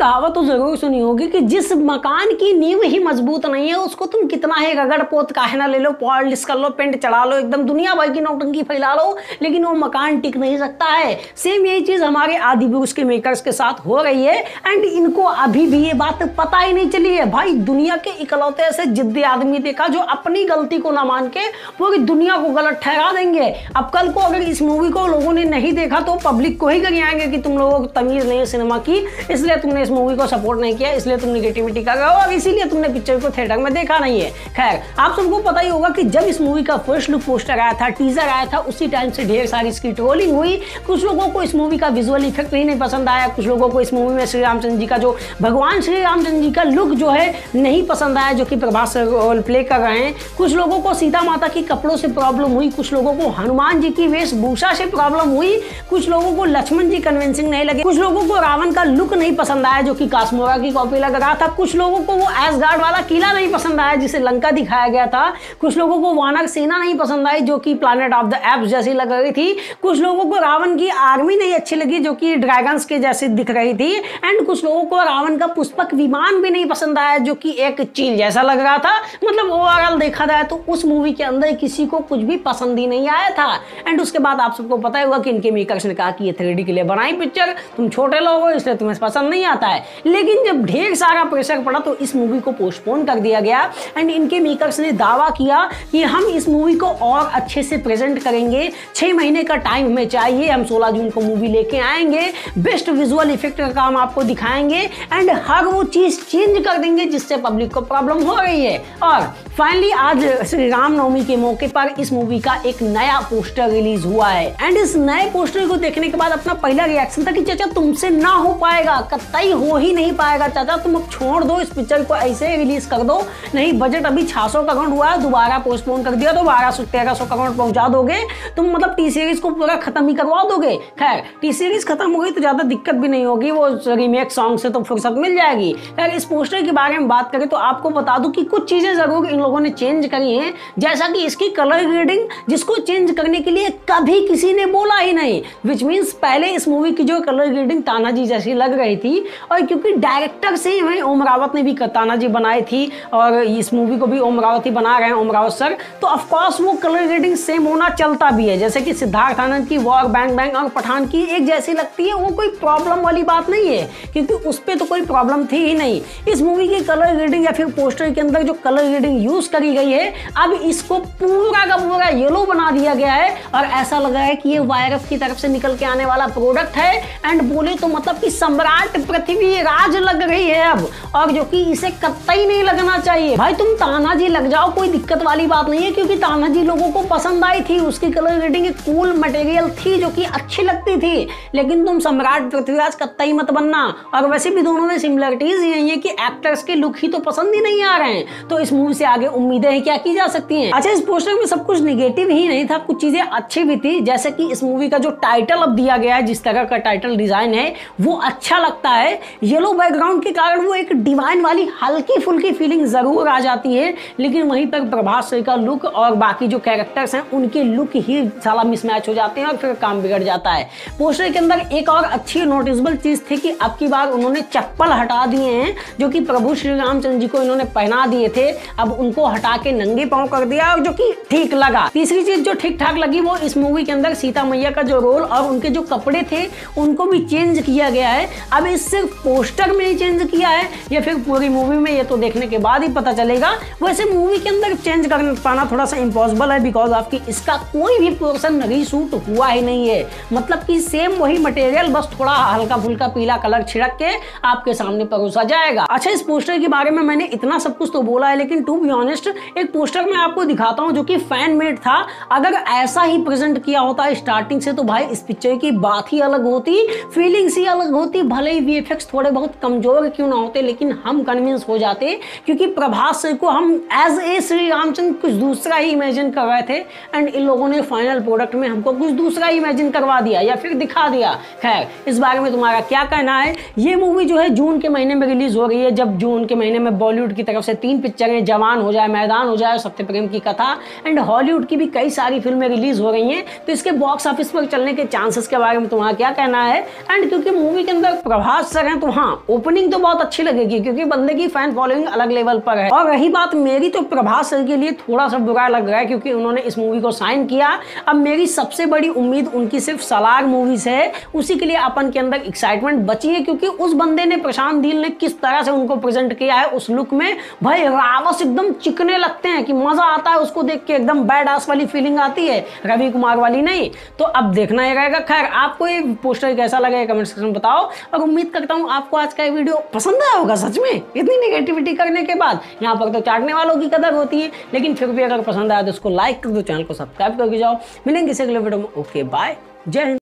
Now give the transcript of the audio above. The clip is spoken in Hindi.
कहावत तो ज़रूर सुनी होगी कि जिस मकान की नींव ही मज़बूत नहीं है, उसको तुम कितना ही रगड़ पोत काहे ना ले लो पॉलिश कर लो, पेंट चढ़ा लो, एकदम दुनिया भर की नौटंकी फैला लो, लेकिन वो मकान टिक नहीं सकता है। सेम यही चीज़ हमारे आदि पुरुष के मेकर्स के साथ हो रही है एंड इनको अभी भी ये बात पता ही नहीं चली है। भाई, दुनिया के इकलौते ऐसे जिद्दी आदमी देखा जो अपनी गलती को ना मान के पूरी दुनिया को गलत ठहरा देंगे। अब कल को अगर इस मूवी को लोगों ने नहीं देखा तो पब्लिक को ही कहीं आएँगे कि तुम लोगों को तमीज नहीं है सिनेमा की, इसलिए तुमने इस मूवी को सपोर्ट नहीं किया, इसलिए तुम निगेटिविटी रहे हो और इसीलिए तुमने पिक्चर को थिएटर में देखा नहीं है। खैर, आप सबको पता ही होगा कि जब इस मूवी का फ़र्स्ट लुक पोस्टर आया था टीजर आया था, उसी टाइम से ढेर सारी इसकी ट्रोलिंग हुई। कुछ लोगों को इस मूवी का विजुअल इफ़ेक्ट नहीं पसंद आया। कुछ लोगों को इस मूवी में श्री रामचंद्र जी का जो, भगवान श्री रामचंद्र जी का लुक जो है, नहीं पसंद आया, जो कि प्रभास रोल प्ले कर रहे हैं। कुछ लोगों को सीता माता की कपड़ों से प्रॉब्लम हुई, कुछ लोगों को हनुमान जी की वेशभूषा से प्रॉब्लम हुई, कुछ लोगों को लक्ष्मण जी कन्विंसिंग नहीं लगे, कुछ लोगों को रावण का लुक नहीं पसंद आया जो कि काश्मोरा की कॉपी लग रहा था। कुछ लोगों को वो एसगार्ड वाला किला नहीं पसंद आया जिसे लंका दिखाया गया था। कुछ लोगों को वानर सेना नहीं पसंद आई जो कि प्लानट ऑफ़ द एप्स जैसी लग रही थी। कुछ लोगों को रावण की आर्मी नहीं अच्छी लगी जो कि ड्रैगन्स के जैसे दिख रही थी। एंड कुछ लोगों को रावण का पुष्पक विमान भी नहीं पसंद आया जो कि एक चील जैसा लग रहा था। मतलब ओवरऑल देखा जाए तो उस मूवी के अंदर किसी को कुछ भी पसंद ही नहीं आया था। एंड उसके बाद आप सबको पता ही होगा कि इनके मेकर्स ने कहा कि ये थ्री के लिए बनाई पिक्चर तुम छोटे लोग हो, इसलिए तुम्हें पसंद नहीं आता। है। लेकिन जब ढेर सारा प्रेशर पड़ा तो इस मूवी को पोस्टपोन कर दिया गया। एंड इनके मेकर्स ने दावा किया कि हम इस मूवी को और अच्छे से प्रेजेंट करेंगे। छः महीने का टाइम हमें चाहिए। हम 16 जून को मूवी लेके आएँगे। बेस्ट विजुअल इफ़ेक्ट का काम आपको दिखाएँगे। एंड हर वो चीज़ चेंज कर देंगे, जिससे पब्लिक को प्रॉब्लम हो रही है। और फाइनली आज श्री रामनवमी के मौके पर इस मूवी का एक नया पोस्टर रिलीज़ हुआ है। एंड इस नए पोस्टर को देखने के बाद अपना पहला रिएक्शन था कि, चाचा, तुमसे ना हो पाएगा। कतई हो ही नहीं पाएगा। चाचा, तुम अब छोड़ दो इस पिक्चर को, ऐसे रिलीज़ कर दो। नहीं बजट अभी छह सौ करोड़ हुआ है, दोबारा पोस्टपोन कर दिया तो बारह सौ, तेरह सौ करोड़ पहुँचा दोगे। तुम मतलब टी सीरीज़ को पूरा खत्म ही करवा दोगे। खैर टी सीरीज़ खत्म हो गई तो ज़्यादा दिक्कत भी नहीं होगी, वो रिमेक सॉन्ग से तो फुर्सत मिल जाएगी। खैर, इस पोस्टर के बारे में बात करें तो आपको बता दूँ कि कुछ चीज़ें ज़रूर इन लोगों ने चेंज करी हैं। जैसा कि इसकी कलर ग्रेडिंग जिसको चेंज करने के लिए कभी किसी ने बोला ही नहीं विच मीन्स पहले इस मूवी की जो कलर ग्रेडिंग तानाजी जैसी लग रही थी और क्योंकि डायरेक्टर से ही ओम रावत ने भी कताना जी बनाई थी और इस मूवी को भी ओम रावत ही बना रहे हैं, ओम रावत सर। तो ऑफकोर्स वो कलर ग्रेडिंग सेम होना चलता भी है। जैसे कि सिद्धार्थ आनंद की वॉर बैंग बैंग और पठान की एक जैसी लगती है, वो कोई प्रॉब्लम वाली बात नहीं है, क्योंकि उस पर तो कोई प्रॉब्लम थी ही नहीं। इस मूवी की कलर ग्रेडिंग या फिर पोस्टर के अंदर जो कलर ग्रेडिंग यूज़ करी गई है, अब इसको पूरा का पूरा येलो बना दिया गया है और ऐसा लगा है कि ये वायरस की तरफ़ से निकल के आने वाला प्रोडक्ट है। एंड बोले तो मतलब कि सम्राट पृथ्वी राज लग रही है अब। और जो कि इसे कतई नहीं लगना चाहिए। भाई तुम तानाजी लग जाओ, कोई दिक्कत वाली बात नहीं है, क्योंकि तानाजी लोगों को पसंद आई थी। उसकी कलर ग्रेडिंग एक कूल मटेरियल थी जो कि अच्छी लगती थी। लेकिन तुम सम्राट पृथ्वीराज कतई मत बनना। और वैसे भी दोनों में सिमिलरिटीज यही है कि एक्टर्स के लुक ही तो पसंद ही नहीं आ रहे हैं। तो इस मूवी से आगे उम्मीदें क्या की जा सकती हैं? अच्छा इस पोस्टर में सब कुछ निगेटिव ही नहीं था, कुछ चीज़ें अच्छी भी थी। जैसे कि इस मूवी का जो टाइटल अब दिया गया है, जिस तरह का टाइटल डिज़ाइन है, वो अच्छा लगता है। येलो बैकग्राउंड के कारण वो एक डिवाइन वाली हल्की फुल्की फीलिंग ज़रूर आ जाती है। लेकिन वहीं पर प्रभास सर का लुक और बाकी जो कैरेक्टर्स हैं, उनके लुक ही साला मिसमैच हो जाते हैं और फिर काम बिगड़ जाता है। पोस्टर के अंदर एक और अच्छी नोटिसबल चीज़ थी कि अब की बार उन्होंने चप्पल हटा दिए हैं, जो कि प्रभु श्री रामचंद्र जी को इन्होंने पहना दिए थे। अब उनको हटा के नंगे पाँव कर दिया और जो कि ठीक लगा। तीसरी चीज़ जो ठीक ठाक लगी वो इस मूवी के अंदर सीता मैया का जो रोल और उनके जो कपड़े थे, उनको भी चेंज किया गया है। अब इस सिर्फ़ पोस्टर में ही चेंज किया है, या फिर पूरी मूवी में ये तो देखने के बाद ही पता चलेगा। वैसे मूवी के अंदर चेंज कर पाना थोड़ा सा इम्पॉसिबल है बिकॉज़ आपकी इसका कोई भी पोर्सन रीशूट हुआ ही नहीं है। मतलब कि सेम वही मटेरियल बस थोड़ा हल्का फुल्का पीला कलर छिड़क के आपके सामने परोसा जाएगा। अच्छा इस पोस्टर के बारे में मैंने इतना सब कुछ तो बोला है, लेकिन टू बी ऑनेस्ट एक पोस्टर मैं आपको दिखाता हूँ जो कि फ़ैन मेड था। अगर ऐसा ही प्रेजेंट किया होता स्टार्टिंग से तो भाई इस पिक्चर की बात ही अलग होती फीलिंग्स ही अलग होती, भले ही वी थोड़े बहुत कमज़ोर क्यों ना होते, लेकिन हम कन्विंस हो जाते क्योंकि प्रभास को हम एज ए श्री रामचंद्र कुछ दूसरा ही इमेजिन कर रहे थे एंड इन लोगों ने फाइनल प्रोडक्ट में हमको कुछ दूसरा इमेजिन करवा दिया या फिर दिखा दिया। खैर, इस बारे में तुम्हारा क्या कहना है? ये मूवी जो है जून के महीने में रिलीज़ हो रही है, जब जून के महीने में बॉलीवुड की तरफ़ से तीन पिक्चरें जवान हो जाए, मैदान हो जाए सत्य प्रेम की कथा एंड हॉलीवुड की भी कई सारी फ़िल्में रिलीज़ हो रही हैं तो इसके बॉक्स ऑफ़िस पर चलने के चांसेस के बारे में तुम्हारा क्या कहना है? एंड क्योंकि मूवी के अंदर प्रभास सर करें तो हाँ ओपनिंग तो बहुत अच्छी लगेगी, क्योंकि बंदे की फ़ैन फॉलोइंग अलग लेवल पर है। और रही बात मेरी तो प्रभास सर के लिए थोड़ा सा बुरा लग रहा है, क्योंकि उन्होंने इस मूवी को साइन किया। अब मेरी सबसे बड़ी उम्मीद उनकी सिर्फ़ सलार मूवी से है, उसी के लिए अपन के अंदर एक्साइटमेंट बची है, क्योंकि उस बंदे ने, प्रशांत दील ने किस तरह से उनको प्रेजेंट किया है, उस लुक में, भाई रावस एकदम चिकने लगते हैं कि मज़ा आता है उसको देख के, एकदम बैड आस वाली फीलिंग आती है, रवि कुमार वाली नहीं। तो अब देखना ही रहेगा। खैर, आपको ये पोस्टर कैसा लगा कमेंट सेक्शन में बताओ। और उम्मीद करता हूँ, आपको आज का ये वीडियो पसंद आया होगा सच में? इतनी नेगेटिविटी करने के बाद, यहाँ पर तो चाटने वालों की कदर होती है, लेकिन फिर भी अगर पसंद आया तो उसको लाइक कर दो, चैनल को सब्सक्राइब करके जाओ। मिलेंगे किसी अगले वीडियो में। ओके बाय जय हिंद।